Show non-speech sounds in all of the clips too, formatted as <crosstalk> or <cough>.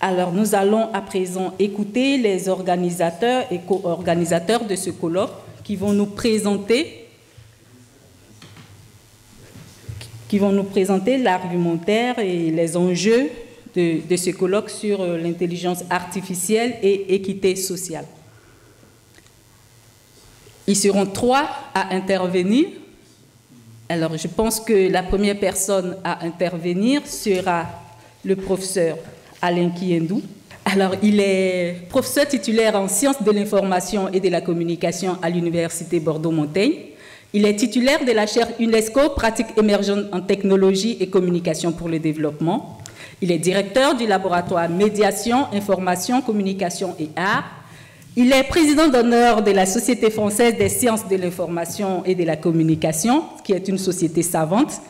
Alors, nous allons à présent écouter les organisateurs et co-organisateurs de ce colloque qui vont nous présenter qui vont nous présenter l'argumentaire et les enjeux de, ce colloque sur euh, l'intelligence artificielle et équité sociale. Ils seront trois à intervenir. Alors, je pense que la première personne à intervenir sera le professeur Alain Kiendou. Alors, il est professeur titulaire en sciences de l'information et de la communication à l'Université Bordeaux-Montaigne. Il est titulaire de la chaire UNESCO Pratiques émergentes en technologie et communication pour le développement. Il est directeur du laboratoire Médiation, Information, Communication et Art. Il est président d'honneur de la Société française des sciences de l'information et de la communication, qui est une société savante.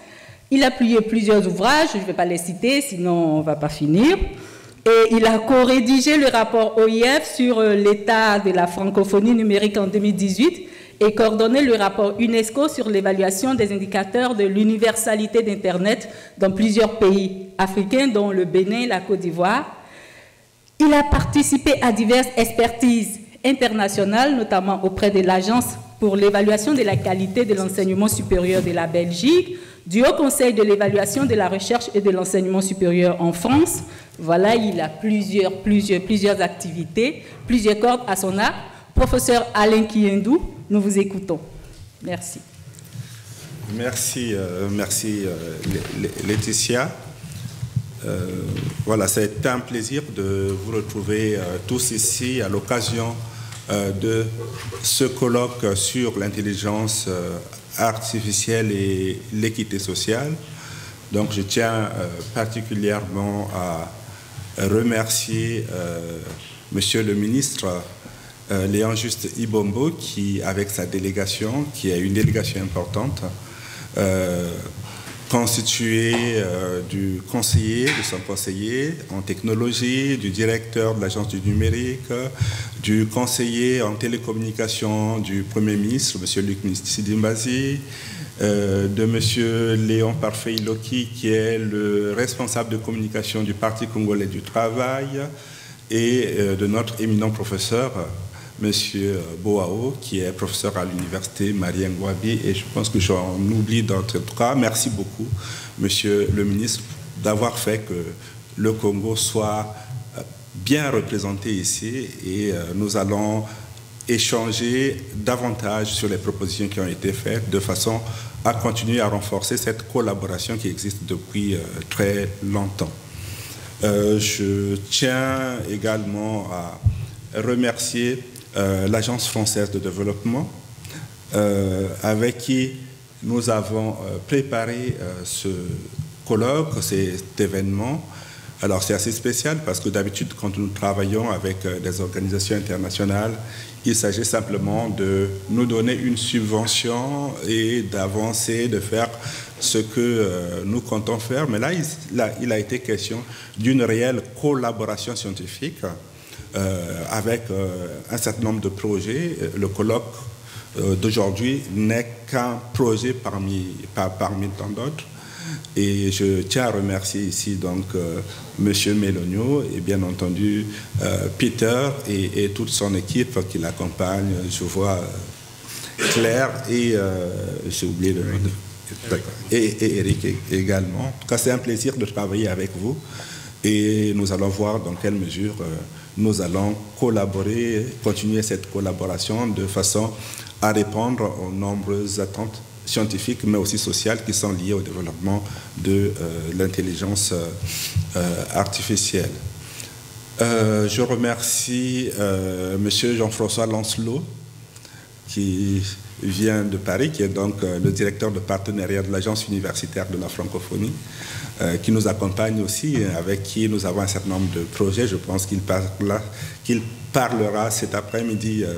Il a publié plusieurs ouvrages, je ne vais pas les citer, sinon on ne va pas finir. Et il a co-rédigé le rapport OIF sur euh, l'état de la francophonie numérique en 2018 et coordonné le rapport UNESCO sur l'évaluation des indicateurs de l'universalité d'Internet dans plusieurs pays africains, dont le Bénin, la Côte d'Ivoire. Il a participé à diverses expertises internationales, notamment auprès de l'Agence pour l'évaluation de la qualité de l'enseignement supérieur de la Belgique, du Haut Conseil de l'évaluation de la recherche et de l'enseignement supérieur en France. Voilà, il a plusieurs, plusieurs, plusieurs activités, plusieurs cordes à son art. Professeur Alain Kiendou, nous vous écoutons. Merci. Merci, euh, merci euh, Laetitia. Euh, voilà, c'est un plaisir de vous retrouver tous ici à l'occasion de ce colloque sur l'intelligence artificielle et l'équité sociale. Donc je tiens euh, particulièrement à remercier euh, Monsieur le ministre euh, Léon Juste Ibombo qui, avec sa délégation, qui est une délégation importante, constituée euh, du conseiller, de son conseiller en technologie, du directeur de l'agence du numérique, du conseiller en télécommunication du Premier ministre, M. Luc Sidimbazi, euh, de M. Léon Parfait Iloki, qui est le responsable de communication du Parti congolais du travail, et euh, de notre éminent professeur, Monsieur Boao, qui est professeur à l'université Marien Ngwabi, et je pense que j'en oublie d'autres cas. Merci beaucoup, Monsieur le ministre, d'avoir fait que le Congo soit euh, bien représenté ici et euh, nous allons échanger davantage sur les propositions qui ont été faites de façon à continuer à renforcer cette collaboration qui existe depuis euh, très longtemps. Euh, je tiens également à remercier euh, l'Agence française de développement, euh, avec qui nous avons euh, préparé ce colloque, cet événement. Alors c'est assez spécial parce que d'habitude, quand nous travaillons avec des organisations internationales, il s'agit simplement de nous donner une subvention et d'avancer, de faire ce que euh, nous comptons faire. Mais là il, a été question d'une réelle collaboration scientifique euh, avec euh, un certain nombre de projets. Le colloque euh, d'aujourd'hui n'est qu'un projet parmi, par, parmi tant d'autres. Et je tiens à remercier ici donc euh, Monsieur Mélonio et bien entendu euh, Peter et, et, toute son équipe qui l'accompagne. Je vois euh, Claire et j'ai oublié le nom et, Eric également. En tout cas, c'est un plaisir de travailler avec vous et nous allons voir dans quelle mesure nous allons collaborer, continuer cette collaboration de façon à répondre aux nombreuses attentes scientifiques, mais aussi sociales, qui sont liées au développement de euh, l'intelligence euh, artificielle. Euh, je remercie M. Jean-François Lancelot, qui vient de Paris, qui est donc le directeur de partenariat de l'Agence universitaire de la francophonie, qui nous accompagne aussi, avec qui nous avons un certain nombre de projets. Je pense qu'il parlera, cet après-midi euh,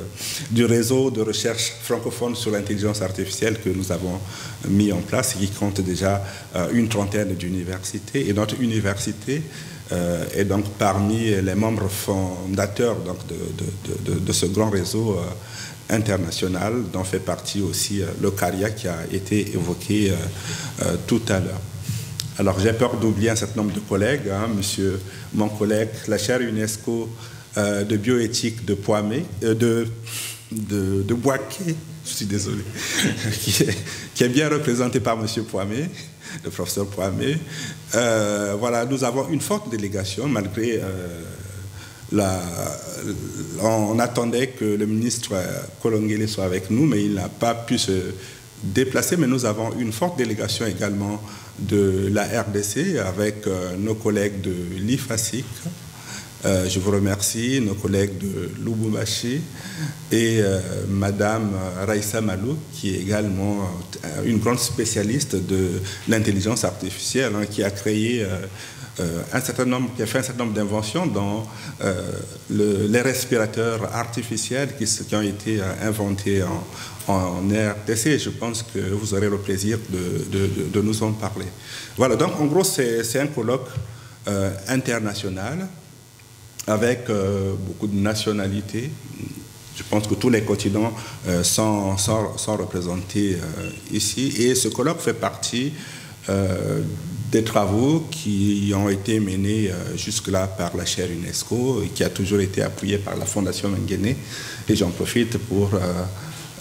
du réseau de recherche francophone sur l'intelligence artificielle que nous avons mis en place qui compte déjà euh, une trentaine d'universités. Et notre université euh, est donc parmi les membres fondateurs donc, de ce grand réseau international dont fait partie aussi le CARIA qui a été évoqué tout à l'heure. Alors j'ai peur d'oublier un certain nombre de collègues, hein, monsieur, mon collègue, la chaire UNESCO de bioéthique de Poimé, de, de, de je suis désolé, <laughs> qui, est, qui, est, bien représenté par monsieur Poimé, le professeur Poimé. voilà, nous avons une forte délégation malgré on attendait que le ministre Kolongele soit avec nous, mais il n'a pas pu se déplacer. Mais nous avons une forte délégation également de la RDC avec euh, nos collègues de l'IFASIC. Euh, je vous remercie, nos collègues de Lubumbashi et euh, Madame Raissa Malou, qui est également une grande spécialiste de l'intelligence artificielle, hein, qui a créé euh, un certain nombre, qui a fait un certain nombre d'inventions dans euh, les respirateurs artificiels qui, ont été euh, inventés en, en, RTC. Je pense que vous aurez le plaisir de, nous en parler. Voilà, donc en gros, c'est un colloque international avec beaucoup de nationalités. Je pense que tous les continents sont, représentés ici. Et ce colloque fait partie des travaux qui ont été menés euh, jusque-là par la chaire UNESCO et qui a toujours été appuyé par la Fondation Mengene. Et j'en profite pour euh,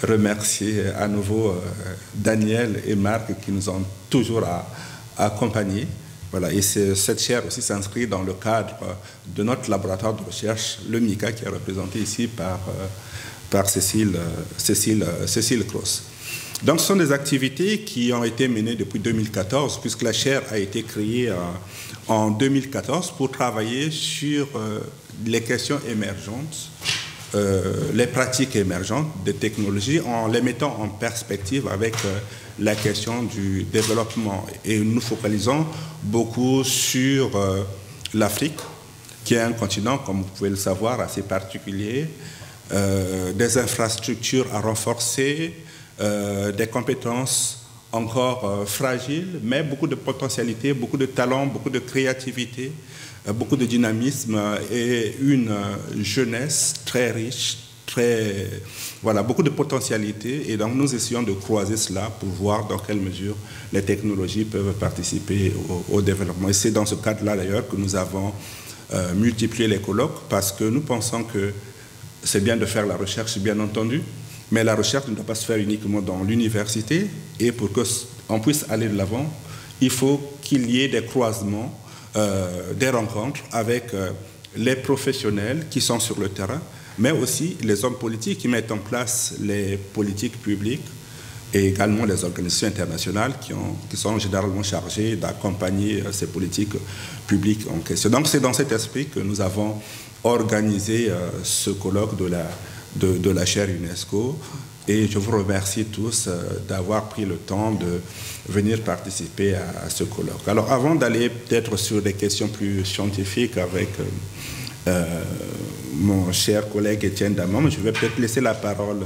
remercier à nouveau euh, Daniel et Marc qui nous ont toujours accompagnés. Voilà, et cette chaire aussi s'inscrit dans le cadre de notre laboratoire de recherche, le MICA, qui est représenté ici par, par Cécile, Cécile, Cécile Cross. Donc ce sont des activités qui ont été menées depuis 2014, puisque la chaire a été créée euh, en 2014 pour travailler sur euh, les questions émergentes, euh, les pratiques émergentes des technologies, en les mettant en perspective avec la question du développement. Et nous focalisons beaucoup sur l'Afrique, qui est un continent, comme vous pouvez le savoir, assez particulier, des infrastructures à renforcer, euh, des compétences encore euh, fragiles, mais beaucoup de potentialité, beaucoup de talent, beaucoup de créativité, euh, beaucoup de dynamisme et une jeunesse très riche, très, voilà, beaucoup de potentialité. Et donc nous essayons de croiser cela pour voir dans quelle mesure les technologies peuvent participer au, développement. Et c'est dans ce cadre-là d'ailleurs que nous avons multiplié les colloques parce que nous pensons que c'est bien de faire la recherche, bien entendu, mais la recherche ne doit pas se faire uniquement dans l'université et pour qu'on puisse aller de l'avant, il faut qu'il y ait des croisements, euh, des rencontres avec euh, les professionnels qui sont sur le terrain, mais aussi les hommes politiques qui mettent en place les politiques publiques et également les organisations internationales qui, ont, qui sont généralement chargées d'accompagner euh, ces politiques publiques en question. Donc c'est dans cet esprit que nous avons organisé ce colloque de la de, la chaire UNESCO. Et je vous remercie tous euh, d'avoir pris le temps de venir participer à, ce colloque. Alors avant d'aller peut-être sur des questions plus scientifiques avec euh, euh, mon cher collègue Étienne Damon, je vais peut-être laisser la parole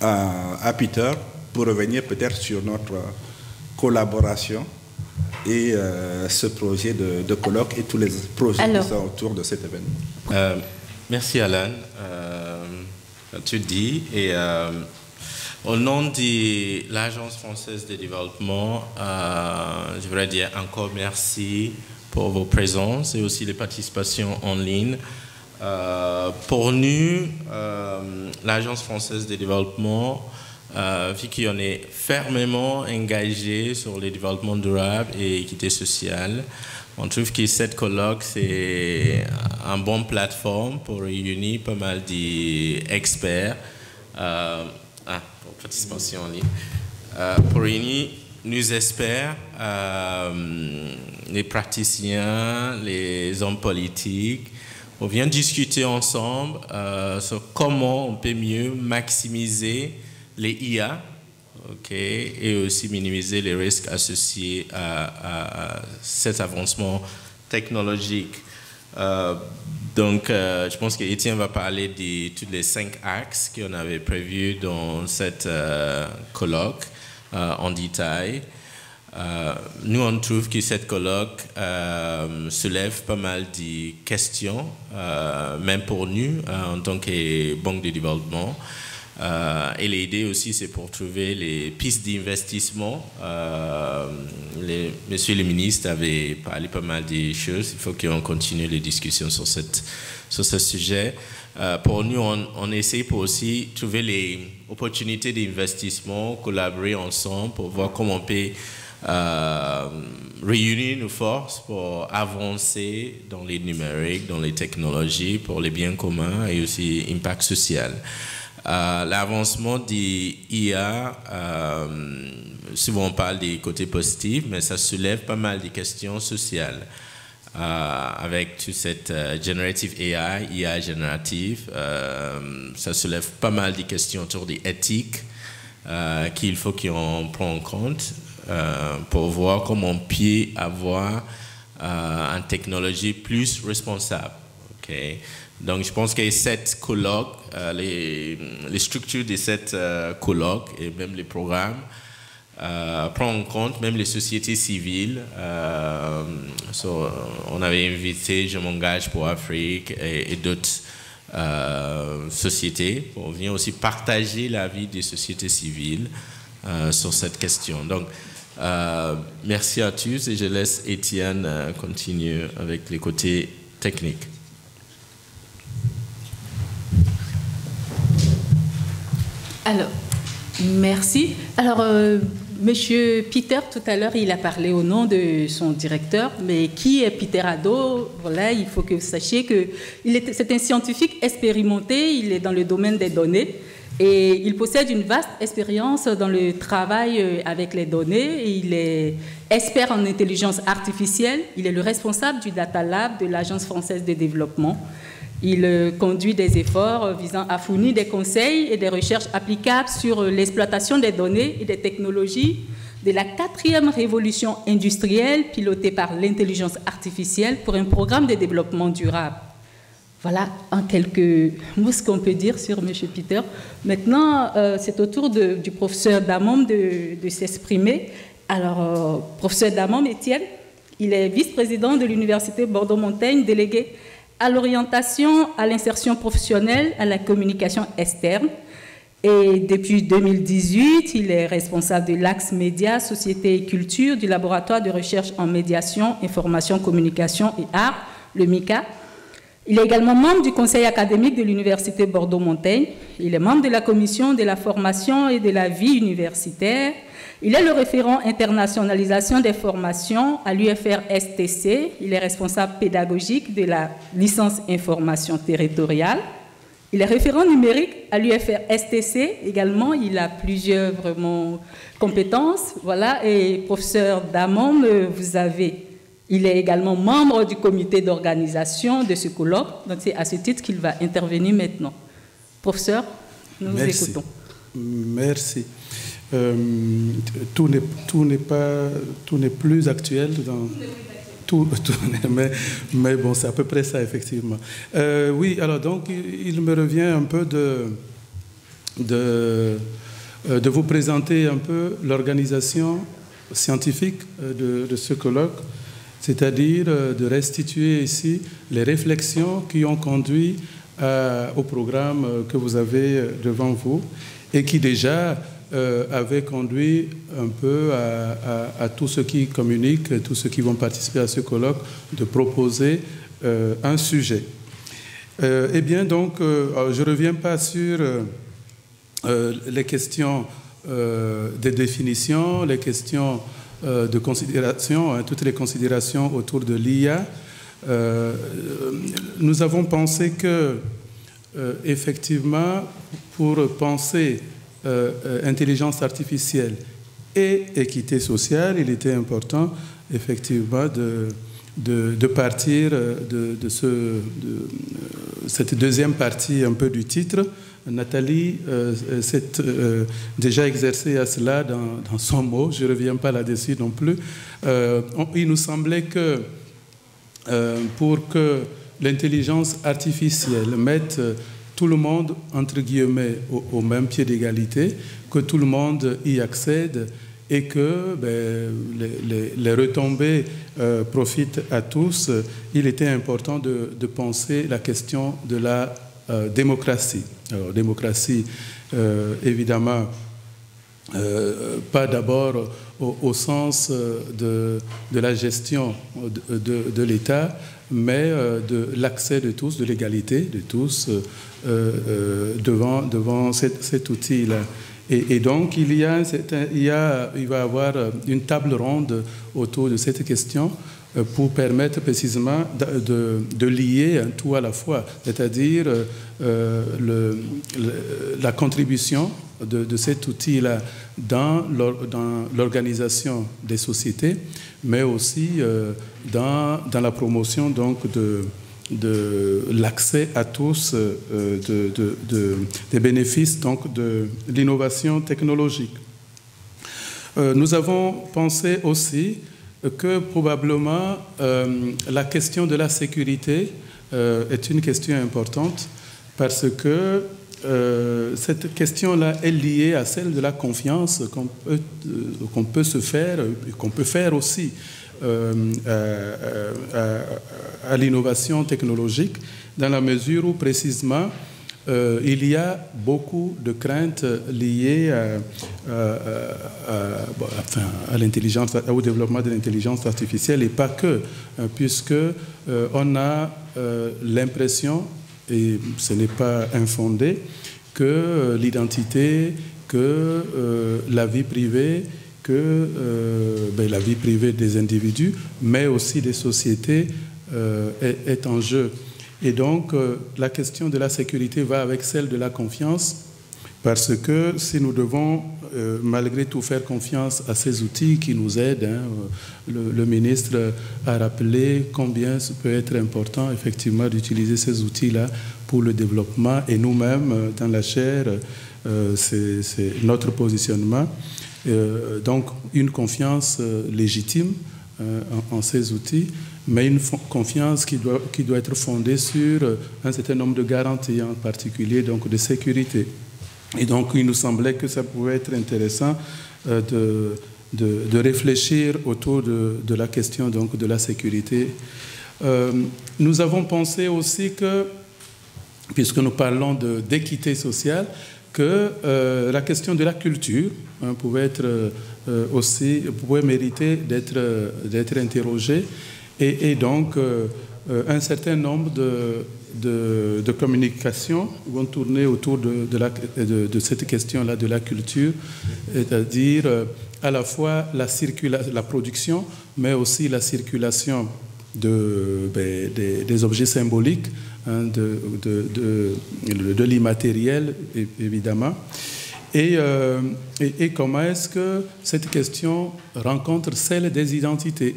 à, Peter pour revenir peut-être sur notre collaboration et ce projet de, colloque et tous les projets qui sont autour de cet événement. merci Alain tu dis. Et euh, au nom de l'Agence française de développement, euh, je voudrais dire encore merci pour vos présences et aussi les participations en ligne. Euh, pour nous, l'Agence française de développement, vu qu'on est fermement engagé sur le développement durable et l'équité sociale, on trouve que cette colloque, c'est une bonne plateforme pour réunir pas mal d'experts euh, ah, pour participation en ligne, euh, pour réunir nos experts, euh, les praticiens, les hommes politiques. On vient discuter ensemble sur comment on peut mieux maximiser les IA et aussi minimiser les risques associés à, cet avancement technologique. Euh, donc, euh, je pense qu'Étienne va parler de tous les cinq axes qu'on avait prévus dans cette euh, colloque en détail. nous, on trouve que cette colloque soulève pas mal de questions, même pour nous, en tant que banque de développement. Euh, et l'idée aussi, c'est pour trouver les pistes d'investissement. Euh, monsieur le ministre avait parlé pas mal des choses. Il faut qu'on continue les discussions sur, ce sujet. Euh, pour nous, on, on, essaie pour aussi trouver les opportunités d'investissement, collaborer ensemble pour voir comment on peut réunir nos forces pour avancer dans les numériques, dans les technologies, pour les biens communs et aussi impact social. Euh, l'avancement d'IA, euh, souvent on parle des côtés positifs, mais ça soulève pas mal de questions sociales. Euh, avec toute cette generative AI, IA générative, ça soulève pas mal de questions autour des éthiques qu'il faut qu'on prenne en compte pour voir comment on peut avoir une technologie plus responsable. Okay? Donc, je pense que cette colloque, euh, les, structures de cette euh, colloque et même les programmes euh, prennent en compte même les sociétés civiles. Euh, on avait invité Je m'engage pour Afrique et, d'autres sociétés pour venir aussi partager la vie des sociétés civiles sur cette question. Donc, merci à tous et je laisse Étienne continuer avec les côtés techniques. Alors, merci. Alors, euh, Monsieur Peter, tout à l'heure, il a parlé au nom de son directeur, mais qui est Peter Ado Voilà, il faut que vous sachiez que c'est un scientifique expérimenté, il est dans le domaine des données et il possède une vaste expérience dans le travail euh, avec les données. Il est expert en intelligence artificielle, il est le responsable du Data Lab de l'Agence française de développement. Il euh, conduit des efforts euh, visant à fournir des conseils et des recherches applicables sur euh, l'exploitation des données et des technologies de la quatrième révolution industrielle pilotée par l'intelligence artificielle pour un programme de développement durable. Voilà en quelques mots ce qu'on peut dire sur M. Peter. Maintenant, c'est au tour du professeur Damom de, s'exprimer. Alors, professeur Damom, Étienne, il est vice-président de l'Université Bordeaux-Montaigne, délégué à l'orientation, à l'insertion professionnelle, à la communication externe. Et depuis 2018, il est responsable de l'Axe Média, Société et Culture du laboratoire de recherche en médiation, information, communication et art, le MICA. Il est également membre du conseil académique de l'Université Bordeaux-Montaigne. Il est membre de la commission de la formation et de la vie universitaire. Il est le référent internationalisation des formations à l'UFR-STC. Il est responsable pédagogique de la licence information territoriale. Il est référent numérique à l'UFR-STC également. Il a plusieurs vraiment compétences. Voilà. Et professeur Damon, vous avez. Il est également membre du comité d'organisation de ce colloque. Donc c'est à ce titre qu'il va intervenir maintenant. Professeur, nous vous écoutons. Merci. Euh, tout n'est pas tout n'est plus actuel dans tout, <laughs> mais, mais, bon c'est à peu près ça effectivement. Euh, oui alors donc il, me revient un peu de de, euh, de vous présenter un peu l'organisation scientifique de, de, ce colloque c'est-à-dire de restituer ici les réflexions qui ont conduit au programme que vous avez devant vous et qui déjà euh, avait conduit un peu à, tous ceux qui communiquent, tous ceux qui vont participer à ce colloque, de proposer euh, un sujet. Euh, eh bien, donc, je ne reviens pas sur les questions des définitions, les questions de considération, hein, toutes les considérations autour de l'IA. nous avons pensé que, effectivement, pour penser euh, euh, intelligence artificielle et équité sociale, il était important effectivement de, de, partir de, de, ce, cette deuxième partie un peu du titre. Nathalie euh, s'est déjà exercée à cela dans son mot, je ne reviens pas là-dessus non plus. il nous semblait que pour que l'intelligence artificielle mette tout le monde, entre guillemets, au, même pied d'égalité, que tout le monde y accède et que ben, les, retombées euh, profitent à tous, il était important de, penser la question de la euh, démocratie. Alors, démocratie, évidemment, pas d'abord au, sens de, la gestion de l'État, mais de l'accès de tous, de l'égalité de tous devant, devant cet, outil-là. Et, donc, il, y a, il, va y avoir une table ronde autour de cette question euh, pour permettre précisément de, de, lier tout à la fois, c'est-à-dire euh, la contribution de, cet outil-là dans l'organisation des sociétés, mais aussi euh, dans, dans, la promotion donc de, de l'accès à tous euh, de, des bénéfices donc de l'innovation technologique. Euh, nous avons pensé aussi que probablement euh, la question de la sécurité est une question importante parce que cette question-là est liée à celle de la confiance qu'on peut, peut se faire, qu'on peut faire aussi euh, euh, euh, à l'innovation technologique, dans la mesure où précisément il y a beaucoup de craintes liées à, l'intelligence, au développement de l'intelligence artificielle et pas que, puisque on a l'impression, et ce n'est pas infondé, que l'identité, que la vie privée que euh, ben, la vie privée des individus, mais aussi des sociétés, euh, est, en jeu. Et donc, euh, la question de la sécurité va avec celle de la confiance, parce que si nous devons, malgré tout, faire confiance à ces outils qui nous aident, hein, le, ministre a rappelé combien ce peut être important, effectivement, d'utiliser ces outils-là pour le développement, et nous-mêmes, dans la chaire, c'est notre positionnement. Euh, donc une confiance euh, légitime euh, en, ces outils, mais une confiance qui doit, qui doit être fondée sur un certain nombre de garanties, en particulier donc de sécurité. Et donc il nous semblait que ça pouvait être intéressant de, de, réfléchir autour de, de, la question donc de la sécurité. nous avons pensé aussi que, puisque nous parlons d'équité sociale, que euh, la question de la culture hein, pouvait être euh, aussi pouvait mériter d'être interrogée et, donc euh, un certain nombre de, de, communications vont tourner autour de, cette question-là de la culture, c'est-à-dire à la fois la, production, mais aussi la circulation de, ben, des, objets symboliques Hein, de, de, l'immatériel, évidemment. Euh, et, comment est-ce que cette question rencontre celle des identités,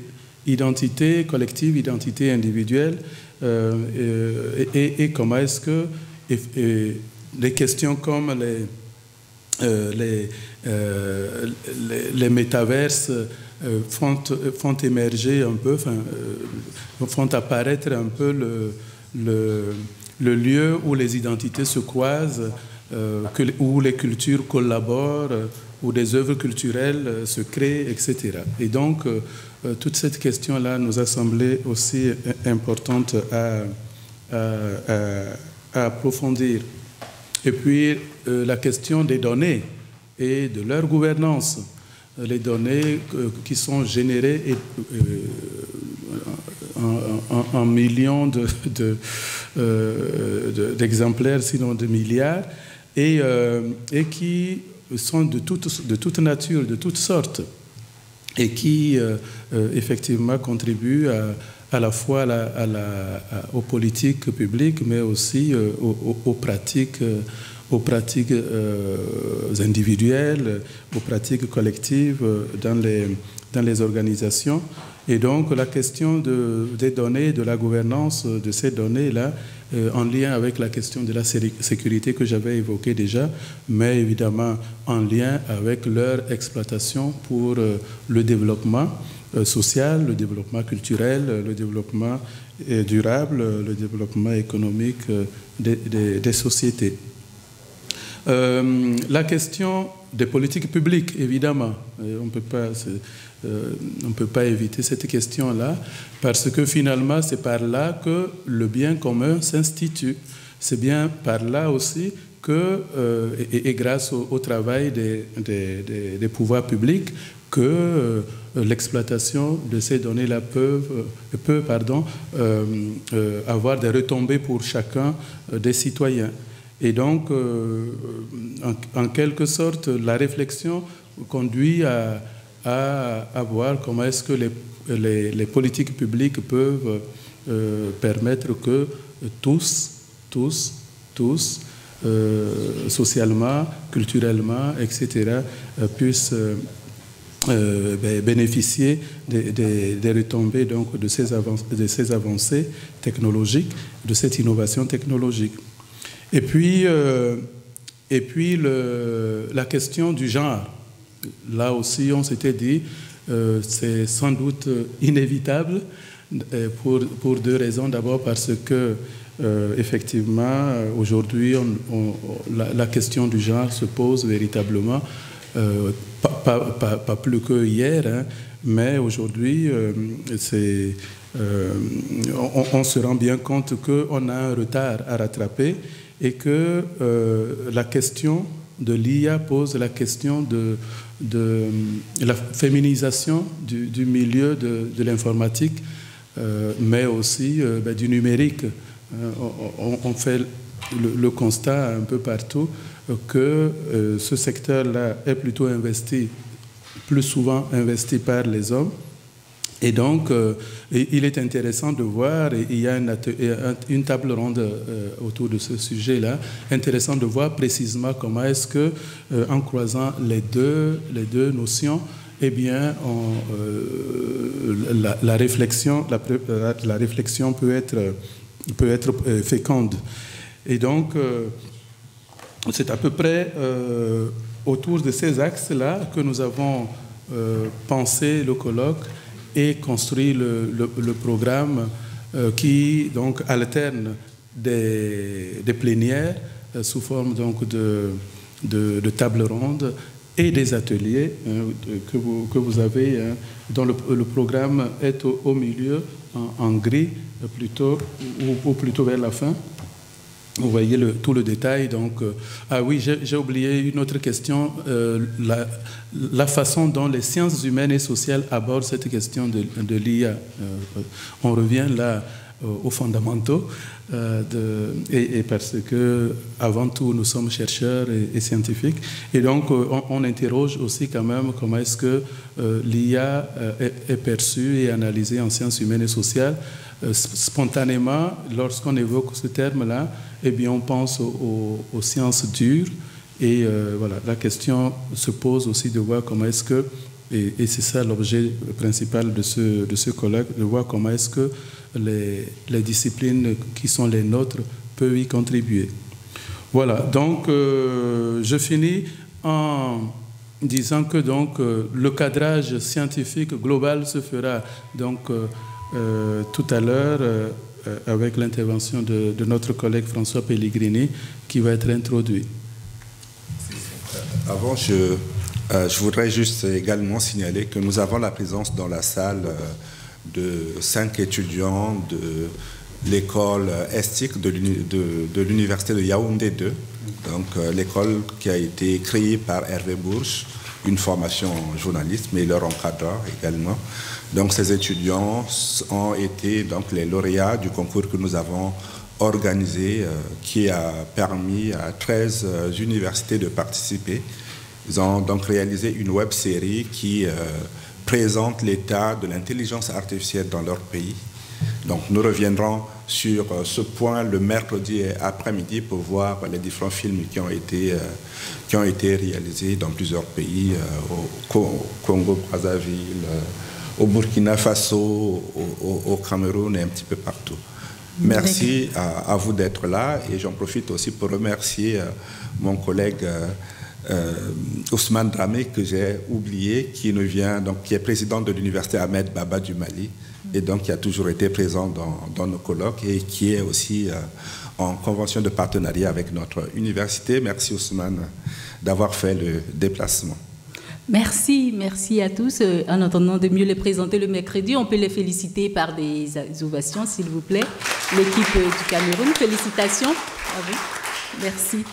identité collective, identité individuelle, euh, et, et, comment est-ce que les questions comme les, euh, les, les, métaverses font, font, émerger un peu, font apparaître un peu le, le, lieu où les identités se croisent, euh, où les cultures collaborent, où des œuvres culturelles euh, se créent, etc. Et donc, euh, toute cette question-là nous a semblé aussi importante à, approfondir. Et puis, la question des données et de leur gouvernance. Les données qui sont générées en, millions euh, d'exemplaires, de, sinon de milliards, et, euh, et, qui sont de toute, de toute nature, de toutes sortes, et qui euh, effectivement contribuent à, la fois à la, aux politiques publiques, mais aussi aux, pratiques aux pratiques individuelles, aux pratiques collectives dans les, dans les organisations. Et donc la question des données, de la gouvernance de ces données-là, euh, en lien avec la question de la sécurité que j'avais évoquée déjà, mais évidemment en lien avec leur exploitation pour euh, le développement euh, social, le développement culturel, le développement durable, le développement économique des, sociétés. la question des politiques publiques, évidemment, on ne peut pas euh, on ne peut pas éviter cette question-là, parce que finalement, c'est par là que le bien commun s'institue. C'est bien par là aussi que, et, grâce au, travail des, pouvoirs publics que l'exploitation de ces données-là peut, peut pardon, avoir des retombées pour chacun des citoyens. Et donc, en, quelque sorte, la réflexion conduit à, à, voir comment est-ce que les, les, politiques publiques peuvent euh, permettre que tous, tous, tous, euh, socialement, culturellement, etc., euh, puissent ben, bénéficier des, des, retombées donc, de, ces de ces avancées technologiques, de cette innovation technologique. Et puis, et puis le, la question du genre. Là aussi, on s'était dit, euh, c'est sans doute inévitable euh, pour, deux raisons. D'abord parce que, euh, effectivement, aujourd'hui, la, question du genre se pose véritablement, pas, plus que hier, hein, mais aujourd'hui, on, se rend bien compte qu'on a un retard à rattraper et que la question de l'IA pose la question de, la féminisation du, milieu de, l'informatique, euh, mais aussi euh, ben, du numérique. Euh, on, fait le, constat un peu partout que ce secteur-là est plutôt investi, plus souvent investi par les hommes et donc, euh, il est intéressant de voir, et il y a une, table ronde euh, autour de ce sujet-là, intéressant de voir précisément comment est-ce que, euh, en croisant les deux, les deux notions, eh bien, la, réflexion, la, réflexion peut être, peut être féconde. Et donc, c'est à peu près autour de ces axes-là que nous avons pensé le colloque et construit le, programme euh, qui donc alterne des, plénières euh, sous forme donc de, tables rondes et des ateliers hein, que, vous, que, vous, avez, hein, dont le, programme est au, milieu en, gris plutôt, ou, plutôt vers la fin. Vous voyez tout le détail. Donc, euh, ah oui, j'ai oublié une autre question. Euh, la, façon dont les sciences humaines et sociales abordent cette question de, l'IA. Euh, on revient là aux fondamentaux, et, parce que avant tout, nous sommes chercheurs et, scientifiques. Et donc, on, interroge aussi quand même comment est-ce que l'IA est perçue et analysée en sciences humaines et sociales. Spontanément, lorsqu'on évoque ce terme-là, eh bien, on pense aux, sciences dures. Et euh, voilà, la question se pose aussi de voir comment est-ce que, et, c'est ça l'objet principal de ce, de ce colloque, de voir comment est-ce que les, les, disciplines qui sont les nôtres peuvent y contribuer. Voilà, donc euh, je finis en disant que donc, euh, le cadrage scientifique global se fera donc, tout à l'heure euh, avec l'intervention de, notre collègue François Pellegrini qui va être introduit. Avant, je, euh, voudrais juste également signaler que nous avons la présence dans la salle euh, de cinq étudiants de l'école estique de l'université de, Yaoundé 2, donc l'école qui a été créée par Hervé Bourges, une formation en journalisme, mais leur encadreur également. Donc ces étudiants ont été donc les lauréats du concours que nous avons organisé euh, qui a permis à 13 euh, universités de participer. Ils ont donc réalisé une web série qui euh, présente l'état de l'intelligence artificielle dans leur pays. Donc nous reviendrons sur ce point le mercredi après-midi pour voir les différents films qui ont été, qui ont été réalisés dans plusieurs pays, au Congo-Brazzaville, au Burkina Faso, au, Cameroun et un petit peu partout. Merci à, vous d'être là et j'en profite aussi pour remercier euh, mon collègue euh, euh, Ousmane Dramé que j'ai oublié, qui nous vient, donc qui est président de l'université Ahmed Baba du Mali et donc qui a toujours été présent dans nos colloques et qui est aussi en convention de partenariat avec notre université. Merci Ousmane d'avoir fait le déplacement. Merci, merci à tous. Euh, en attendant de mieux les présenter le mercredi, on peut les féliciter par des ovations, s'il vous plaît. L'équipe du Cameroun, félicitations à vous. Merci.